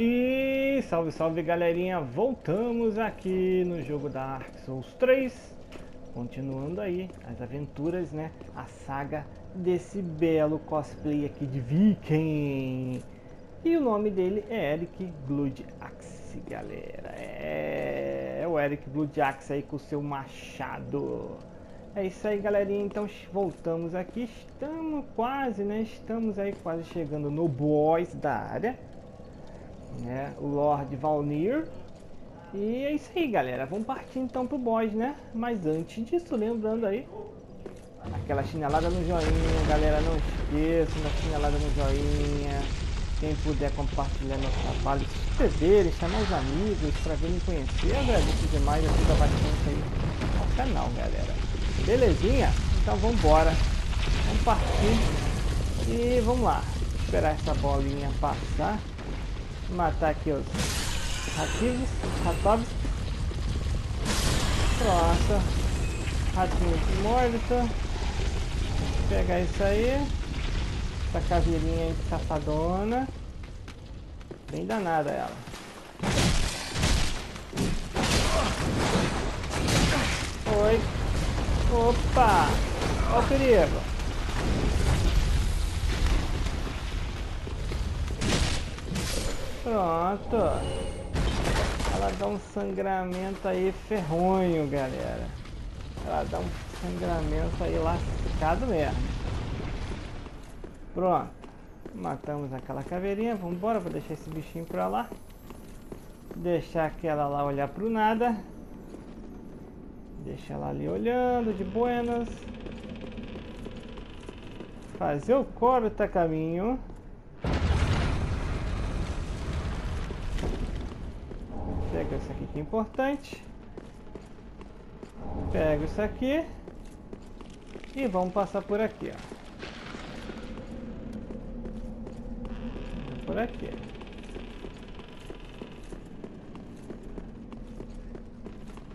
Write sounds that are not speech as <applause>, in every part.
E salve, salve galerinha, voltamos aqui no jogo da Dark Souls 3 Continuando aí as aventuras, né, a saga desse belo cosplay aqui de Viking. E o nome dele é Eric Bloodaxe, galera. É, é o Eric Bloodaxe aí com o seu machado. É isso aí, galerinha. Então voltamos aqui. Estamos quase, né? Estamos aí quase chegando no boss da área né? O Lord Valnir. E é isso aí, galera. Vamos partir então pro boss, né? Mas antes disso, lembrando aí, aquela chinelada no joinha, galera. Não esqueça da chinelada no joinha. Quem puder compartilhar nosso trabalho, se inscreverem, chamar os amigos para virem conhecer. Agradeço demais, ajuda bastante aí ao canal, galera. Belezinha? Então vamos embora. Vamos partir. E vamos lá. Esperar essa bolinha passar matar aqui os rativos, ratobs. Pronto. Ratinho morto. Pegar isso aí. Essa caveirinha aí safadona. Bem danada ela. Oi. Opa! Olha o perigo. Pronto. Ela dá um sangramento aí ferronho, galera. Ela dá um sangramento aí lascado mesmo. Pronto. Matamos aquela caveirinha. Vamos embora, vou deixar esse bichinho pra lá. Deixar aquela lá olhar pro nada. Deixa ela ali olhando de buenas. Fazer o corta caminho. Aqui importante. Pega isso aqui. E vamos passar por aqui, ó. Por aqui.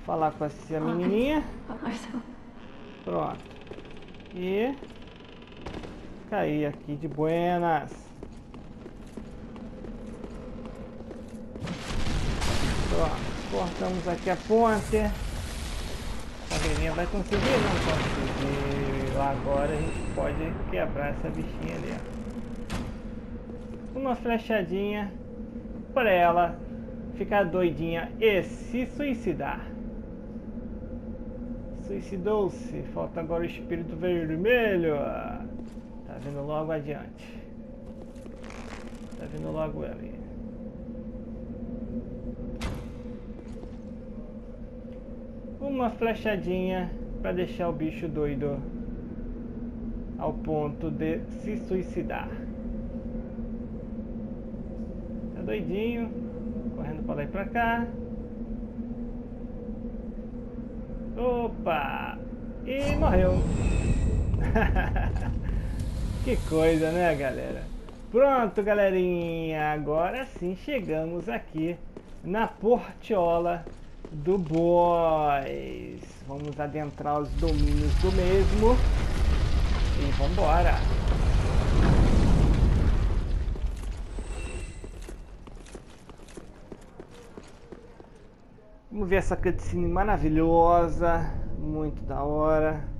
Falar com essa menininha. <laughs> Pronto. E cair aqui de buenas. Cortamos aqui a ponte. A velhinha vai conseguir? Não conseguir. Agora a gente pode quebrar essa bichinha ali. Ó. Uma flechadinha para ela ficar doidinha e se suicidar. Suicidou-se. Falta agora o espírito vermelho. Tá vindo logo adiante. Tá vindo logo ali. Uma flechadinha para deixar o bicho doido ao ponto de se suicidar. Tá doidinho, correndo para lá e para cá. Opa! E morreu. <laughs> que coisa, né, galera? Pronto, galerinha. Agora sim chegamos aqui na Portiola do boss. Vamos adentrar os domínios do mesmo. E vambora. Vamos ver essa cutscene maravilhosa. Muito da hora.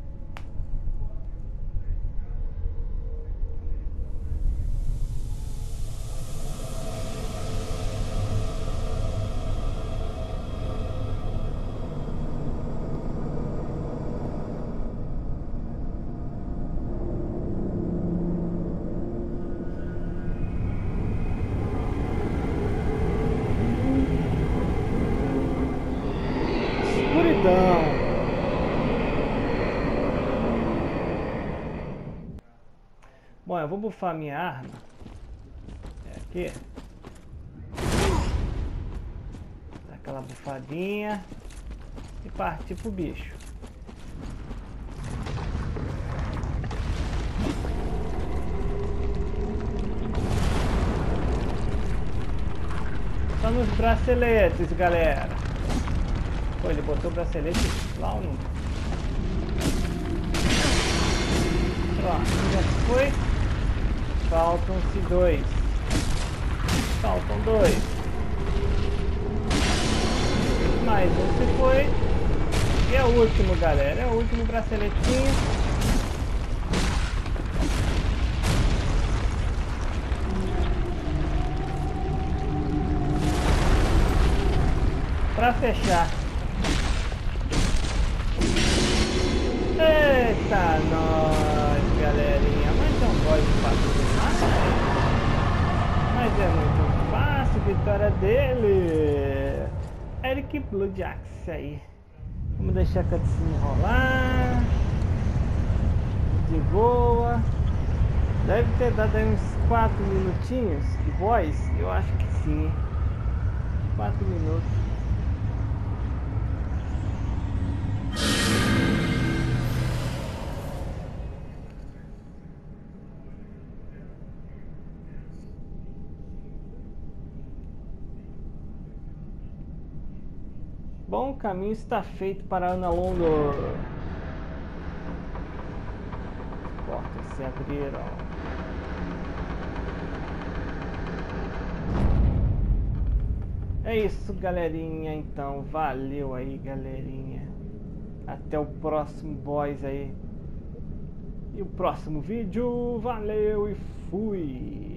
Bom, eu vou bufar minha arma. É aqui. Dá aquela bufadinha. E partir pro bicho. Só nos braceletes, galera. Pô, ele botou o bracelete lá ou não? Lá, já foi. Faltam-se dois. Faltam dois. Mais um se foi. E é o último, galera. É o último braceletinho. Pra fechar Eita, nós, galerinha. Mas não pode fácil demais. Mas é muito fácil. Vitória dele. Eric Blue Jax aí. Vamos deixar a cutscene rolar. De boa. Deve ter dado aí uns 4 minutinhos de voz. Eu acho que sim. 4 minutos. Bom caminho está feito para Ana Londor. As portas se abriram. É isso, galerinha. Então, valeu aí, galerinha. Até o próximo boys aí. E o próximo vídeo. Valeu e fui.